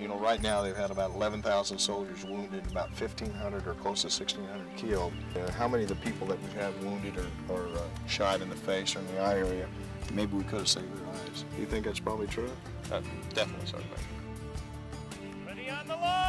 You know, right now they've had about 11,000 soldiers wounded, about 1,500 or close to 1,600 killed. Uh, how many of the people that we've had wounded or, or uh, shot in the face or in the eye area, maybe we could have saved their lives. Do you think that's probably true? Uh, definitely so, Greg. Ready on the line!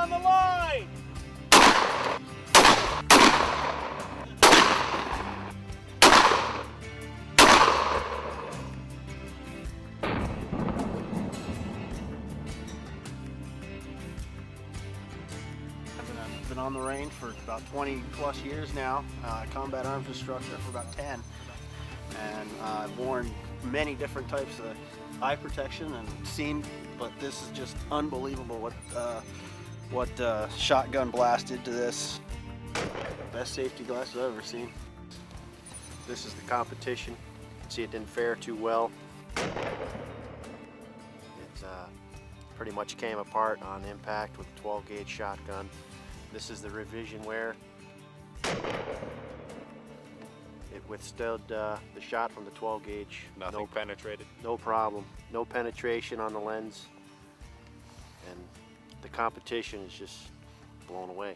On the line! I've been, on the range for about 20 plus years now, uh, combat arms instructor for about 10. And I've worn many different types of eye protection and seen, but this is just unbelievable what, uh, what uh, shotgun blast did to this. Best safety glasses I've ever seen. This is the competition. See, it didn't fare too well. It uh, pretty much came apart on impact with a 12 gauge shotgun. This is the revision wear. It withstood uh, the shot from the 12 gauge. Nothing No, penetrated. no problem. No penetration on the lens. Competition is just blown away.